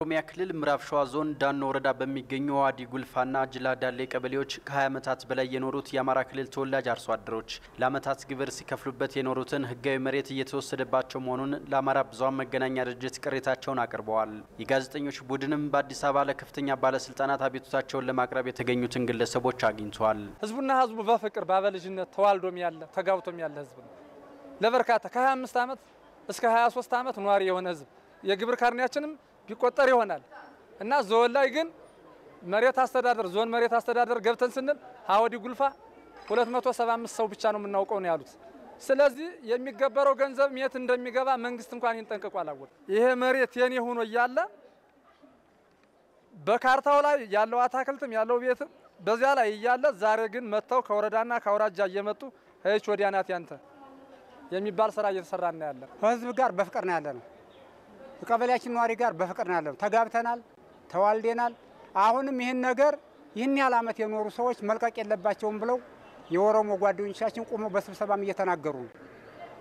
ኦሮሚያ ክልል ምዕራብ ሸዋ ዞን ዳኖ ወረዳ በሚገኙ ዋዲ ጉልፋና ጅላ ዳሌ ቀበሌዎች ከ20 ዓመታት በላይ የኖሩት የአማራ ክልል ተወላጅ አርሶ አደሮች ለዓመታት ግብር ሲከፍሉበት የኖሩትን ሕጋዊ መሬት እየተወሰደባቸው መሆኑን ለአማራ ብዙኃን መገናኛ ድርጅት ቅሬታቸውን አቅርበዋል። የጋዜጠኞች ቡድንም በአዲስ አበባ ለከፍተኛ ባለስልጣናት አቤቱታቸውን ለማቅረብ የተገኙትን ግለሰቦች አግኝተዋል። ህዝቡና ህዝቡ በፍቅር በአበልጅነት ተዋልዶም ያለ ተጋብቶም ያለ ህዝብ ነው። ለበርካታ ከ25 ዓመት እስከ 23 ዓመት ነዋሪ የሆነ ህዝብ የግብር ካርኒያችንም ቢቆጠር ይሆናል እና ዞን ላይ ግን መሬት አስተዳደር ዞን መሬት አስተዳደር ገብተን ስንል ሀወዲ ጉልፋ 275 ሰው ብቻ ነው የምናውቀው ነው ያሉት። ስለዚህ የሚገበረው ገንዘብ የት እንደሚገባ መንግስት እንኳን ይህን ጠንቅቆ ይሄ መሬት የኔ ሆኖ እያለ በካርታው ላይ ያለው አታክልትም ያለው ቤትም በዚያ ላይ እያለ ዛሬ ግን መጥተው ከወረዳና ከአውራጃ እየመጡ ሄች ወዲያ ያንተ የሚባል ስራ እየተሰራ ያለ። ከህዝብ ጋር በፍቅር ነው ያለ ነው። ከቀበሌያችን ነዋሪ ጋር በፍቅር ነው ያለ ነው። ተጋብተናል፣ ተዋልዴናል። አሁንም ይህን ነገር ይህን ያህል ዓመት የኖሩ ሰዎች መልቀቅ የለባቸውም ብለው የኦሮሞ ጓደኞቻችን ቆመው በስብሰባም እየተናገሩ ነው።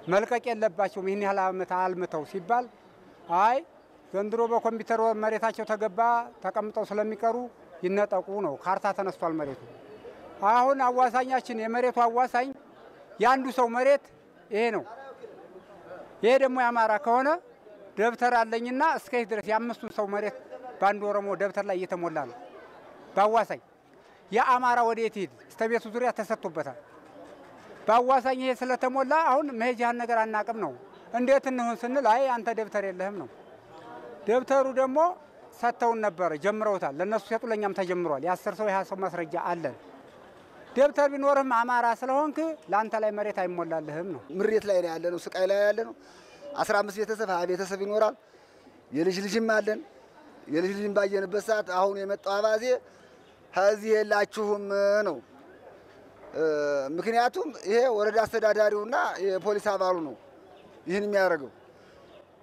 መልቀቅ የለባቸውም ይህን ያህል ዓመት አልምተው ሲባል አይ ዘንድሮ በኮምፒውተር መሬታቸው ተገባ ተቀምጠው ስለሚቀሩ ይነጠቁ ነው። ካርታ ተነስቷል መሬቱ። አሁን አዋሳኛችን የመሬቱ አዋሳኝ የአንዱ ሰው መሬት ይሄ ነው። ይሄ ደግሞ የአማራ ከሆነ ደብተር አለኝና እስከዚህ ድረስ የአምስቱን ሰው መሬት በአንድ ኦሮሞ ደብተር ላይ እየተሞላ ነው። በአዋሳኝ የአማራ ወደ የት ሄድ እስከ ቤቱ ዙሪያ ተሰጥቶበታል። በአዋሳኝ ይሄ ስለተሞላ አሁን መሄጃህን ነገር አናቅም ነው። እንዴት እንሁን ስንል አይ አንተ ደብተር የለህም ነው። ደብተሩ ደግሞ ሰጥተውን ነበረ ጀምረውታል። ለእነሱ ሰጡ፣ ለእኛም ተጀምሯል። የአስር ሰው የሀያ ሰው ማስረጃ አለን። ደብተር ቢኖርህም አማራ ስለሆንክ ለአንተ ላይ መሬት አይሞላልህም ነው። ምሬት ላይ ነው ያለ ነው፣ ስቃይ ላይ ያለ ነው። አስራ አምስት ቤተሰብ ሀያ ቤተሰብ ይኖራል። የልጅ ልጅም አለን። የልጅ ልጅም ባየንበት ሰዓት አሁን የመጣው አባዜ ከዚህ የላችሁም ነው። ምክንያቱም ይሄ ወረዳ አስተዳዳሪውና የፖሊስ አባሉ ነው ይህን የሚያደርገው።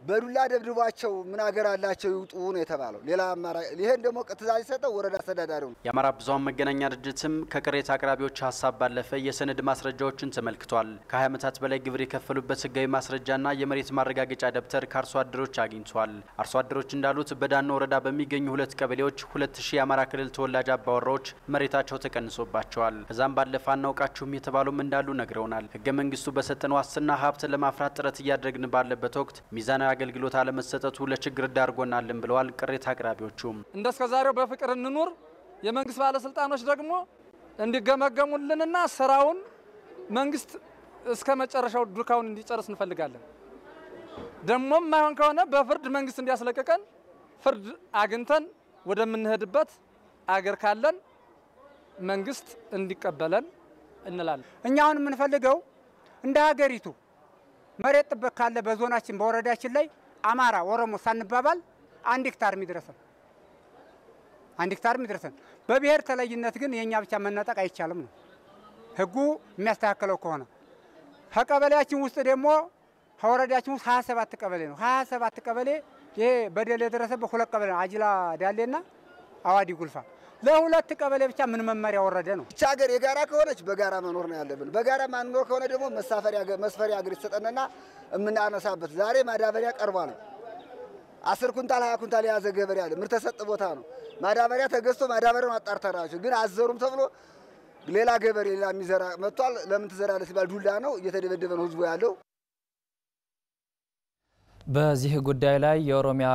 በዱላ ደብድቧቸው ምን አገር አላቸው ይውጡ ነው የተባለው። ሌላ አማራጭ ይሄን ደግሞ ትዕዛዝ የሰጠው ወረዳ አስተዳዳሪው ነው። የአማራ ብዙኃን መገናኛ ድርጅትም ከቅሬታ አቅራቢዎች ሀሳብ ባለፈ የሰነድ ማስረጃዎችን ተመልክቷል። ከ20 ዓመታት በላይ ግብር የከፈሉበት ህጋዊ ማስረጃና የመሬት ማረጋገጫ ደብተር ከአርሶ አደሮች አግኝቷል። አርሶ አደሮች እንዳሉት በዳኖ ወረዳ በሚገኙ ሁለት ቀበሌዎች 2000 የአማራ ክልል ተወላጅ አባወራዎች መሬታቸው ተቀንሶባቸዋል። ከዛም ባለፈ አናውቃችሁም የተባሉም እንዳሉ ነግረውናል። ህገ መንግስቱ በሰጠን ዋስትና ሀብት ለማፍራት ጥረት እያደረግን ባለበት ወቅት ሚዛናዊ አገልግሎት አለመሰጠቱ ለችግር ዳርጎናልን ብለዋል። ቅሬታ አቅራቢዎቹም እንደ እስከ ዛሬው በፍቅር እንኑር፣ የመንግስት ባለስልጣኖች ደግሞ እንዲገመገሙልንና ስራውን መንግስት እስከ መጨረሻው ዱካውን እንዲጨርስ እንፈልጋለን። ደግሞም ማይሆን ከሆነ በፍርድ መንግስት እንዲያስለቅቀን ፍርድ አግኝተን ወደምንሄድበት አገር ካለን መንግስት እንዲቀበለን እንላለን። እኛ አሁን የምንፈልገው እንደ ሀገሪቱ መሬት ጥበት ካለ በዞናችን በወረዳችን ላይ አማራ፣ ኦሮሞ ሳንባባል አንድ ሄክታር የሚደርሰን አንድ ሄክታር የሚደርሰን በብሔር ተለይነት ግን የእኛ ብቻ መነጠቅ አይቻልም ነው ህጉ የሚያስተካክለው ከሆነ ከቀበሌያችን ውስጥ ደግሞ ከወረዳችን ውስጥ 27 ቀበሌ ነው። 27 ቀበሌ ይሄ በደል የደረሰበት ሁለት ቀበሌ ነው። አጅላ ዳሌና አዋዲ ጉልፋ ለሁለት ቀበሌ ብቻ ምን መመሪያ ወረደ ነው? ይቺ ሀገር የጋራ ከሆነች በጋራ መኖር ነው ያለብን። በጋራ ማንኖር ከሆነ ደግሞ መስፈሪያ ሀገር ይሰጠንና የምናነሳበት ዛሬ ማዳበሪያ ቀርቧል። አስር ኩንታል ሀያ ኩንታል የያዘ ገበሬ አለ። ምርት ተሰጥ ቦታ ነው። ማዳበሪያ ተገዝቶ ማዳበሪያውን አጣርተናቸው ግን አዘሩም ተብሎ ሌላ ገበሬ ሌላ የሚዘራ መጥቷል። ለምን ትዘራለህ ሲባል ዱላ ነው። እየተደበደበ ነው ህዝቡ ያለው። በዚህ ጉዳይ ላይ የኦሮሚያ